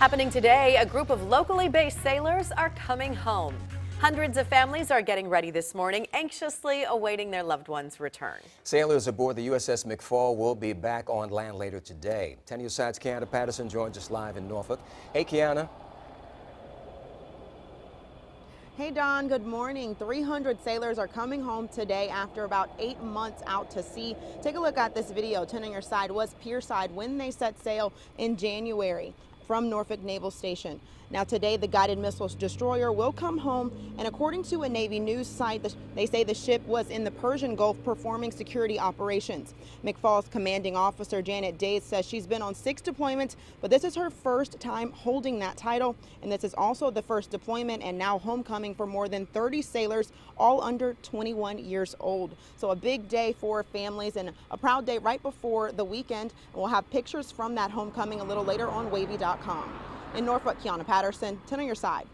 Happening today, a group of locally based sailors are coming home. Hundreds of families are getting ready this morning, anxiously awaiting their loved ones' return. Sailors aboard the USS McFaul will be back on land later today. 10 News Side's Kiahnna Patterson joins us live in Norfolk. Hey, Kiahnna. Hey Don, good morning. 300 sailors are coming home today after about eight months out to sea. Take a look at this video. 10 on your side was Pierside when they set sail in January from Norfolk Naval Station. Now today the guided missiles destroyer will come home and according to a Navy news site they say the ship was in the Persian Gulf performing security operations. McFaul's commanding officer Janet Days says she's been on six deployments but this is her first time holding that title and this is also the first deployment and now homecoming for more than 30 sailors all under 21 years old. So a big day for families and a proud day right before the weekend. We'll have pictures from that homecoming a little later on wavy.com. In Norfolk, Kiahnna Patterson, 10 on your side.